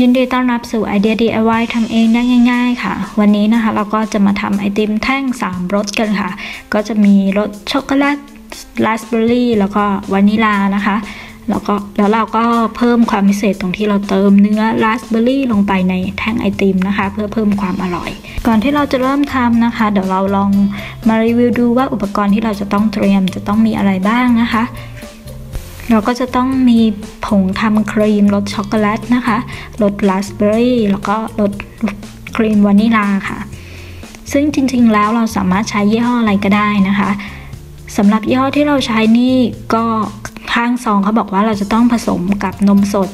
ยินดีต้อนรับสู่ไอเดีย DIY ทำเองได้ง่าย ๆ ค่ะ วันนี้นะคะเราก็จะมาทำไอติมแท่ง 3รสกันค่ะ ก็จะมีรสช็อกโกแลตราสเบอร์รี่แล้วก็วานิลานะคะ แล้วก็แล้วเราก็เพิ่มความพิเศษตรงที่เราเติมเนื้อราสเบอร์รี่ลงไปในแท่งไอติมนะคะ เพื่อเพิ่มความอร่อย ก่อนที่เราจะเริ่มทำนะคะ เดี๋ยวเราลองมารีวิวดูว่าอุปกรณ์ที่เราจะต้องเตรียมจะต้องมีอะไรบ้างนะคะ เราก็จะต้องมีผงทำครีมรสช็อกโกแลตนะคะรสราสเบอร์รี่แล้วก็รสครีมวานิลาค่ะ ซึ่งจริงๆแล้วเราสามารถใช้ยี่ห้ออะไรก็ได้นะคะสำหรับยี่ห้อที่เราใช้นี่ก็ข้างซองเขาบอกว่าเราจะต้องผสมกับนมสด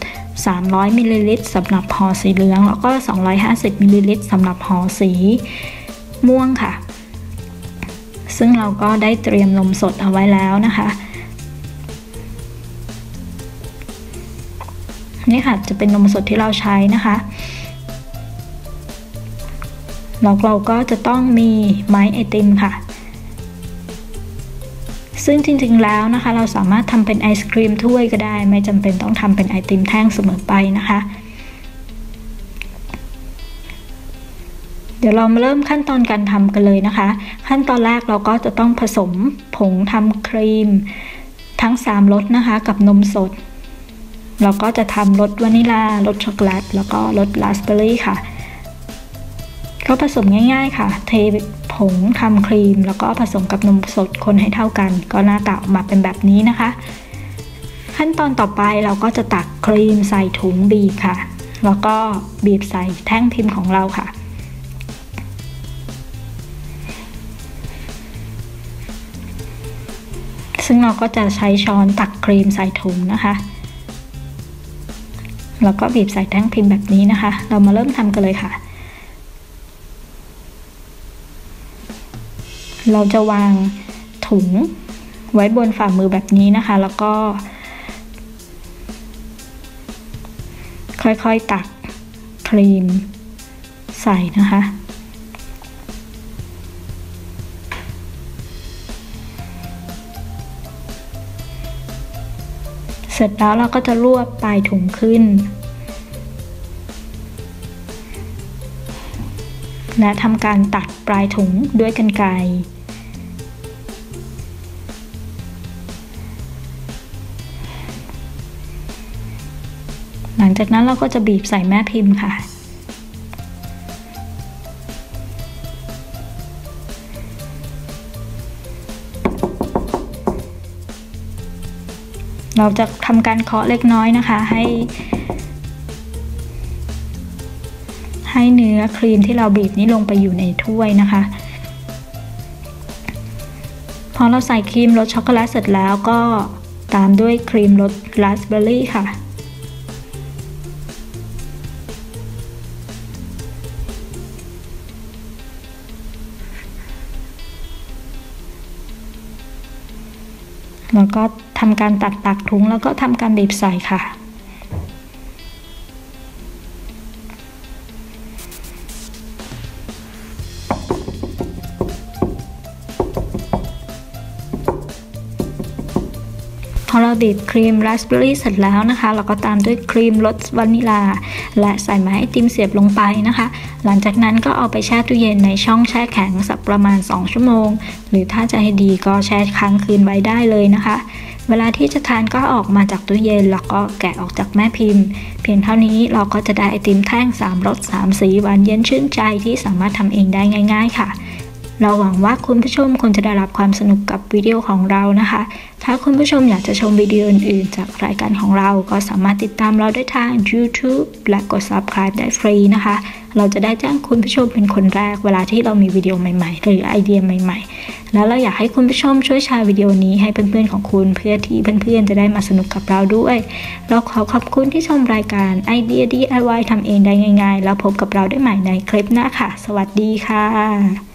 300มิลลิลิตรสำหรับห่อสีเหลือง แล้วก็ 250มิลลิลิตรสำหรับห่อสีม่วงค่ะ ซึ่งเราก็ได้เตรียมนมสดเอาไว้แล้วนะคะ นี่ค่ะจะเป็นนมสดที่เราใช้นะคะแล้วเราก็จะต้องมีไม้ไอติมค่ะ ซึ่งจริงๆแล้วนะคะ เราสามารถทำเป็นไอศครีมถ้วยก็ได้ ไม่จำเป็นต้องทำเป็นไอติมแท่งเสมอไปนะคะ เดี๋ยวเรามาเริ่มขั้นตอนการทำกันเลยนะคะ ขั้นตอนแรกเราก็จะต้องผสมผงทำครีม ทั้ง 3รสนะคะ กับนมสด เราก็จะทำรสวานิลารสช็อกโกแลตแล้วก็รสราสเบอร์รี่ค่ะ ก็ผสมง่าย ๆ ค่ะ เทผงทำครีม แล้วก็ผสมกับนมสดคนให้เท่ากัน ก็หน้าตาออกมาเป็นแบบนี้นะคะ ขั้นตอนต่อไปเราก็จะตักครีมใส่ถุงบีบค่ะ แล้วก็บีบใส่แท่งพิมพ์ของเราค่ะซึ่งเราก็จะใช้ช้อนตักครีมใส่ถุงนะคะ แล้วก็บีบใส่แท่งพิมพ์แบบนี้นะคะ เรามาเริ่มทำกันเลยค่ะ เราจะวางถุงไว้บนฝ่ามือแบบนี้นะคะ แล้วก็ ค่อยๆตักครีมใส่นะคะ เสร็จแล้วเราก็จะรวบปลายถุงขึ้น และทำการตัดปลายถุงด้วยกันไกรหลังจากนั้นเราก็จะบีบใส่แม่พิมพ์ค่ะ เราจะทำการเคาะเล็กน้อยนะคะ ให้ ให้เนื้อครีมที่เราบีบนี้ลงไปอยู่ในถ้วยนะคะ พอเราใส่ครีมรสช็อกโกแลตเสร็จแล้วก็ตามด้วยครีมรสราสเบอร์รี่ค่ะ แล้วก็ทำการตัดตักถุงแล้วก็ทำการบีบใส่ค่ะ พอเราบีบครีมราสเบอร์รี่เสร็จแล้วนะคะ เราก็ตามด้วยครีมรสวานิลา และใส่ไม้ไอติมเสียบลงไปนะคะ หลังจากนั้นก็เอาไปแช่ตู้เย็นในช่องแช่แข็งสักประมาณ 2 ชั่วโมง หรือถ้าจะให้ดีก็แช่ค้างคืนไว้ได้เลยนะคะ เวลาที่จะทานก็ออกมาจากตู้เย็น แล้วก็แกะออกจากแม่พิมพ์ เพียงเท่านี้เราก็จะได้ไอติมแท่ง 3รส3สีหวานเย็นชื่นใจที่สามารถทำเองได้ง่าย ๆ ค่ะ เราหวังว่าคุณผู้ชมคงจะได้รับความสนุกกับวิดีโอของเรานะคะ ถ้าคุณผู้ชมอยากจะชมวิดีโออื่นๆ จากรายการของเรา ก็สามารถติดตามเราได้ทาง YouTube และกด Subscribe ได้ฟรีนะคะ เราจะได้แจ้งคุณผู้ชมเป็นคนแรกเวลาที่เรามีวิดีโอใหม่ๆ หรือไอเดียใหม่ ๆ แล้วเราอยากให้คุณผู้ชมช่วยแชร์วิดีโอนี้ให้เพื่อนๆของคุณเพื่อที่เพื่อนๆจะได้มาสนุกกับเราด้วย เราขอขอบคุณที่ชมรายการไอเดีย DIY ทำเองได้ง่าย ๆ แล้วพบกับเราได้ใหม่ในคลิปหน้าค่ะ สวัสดีค่ะ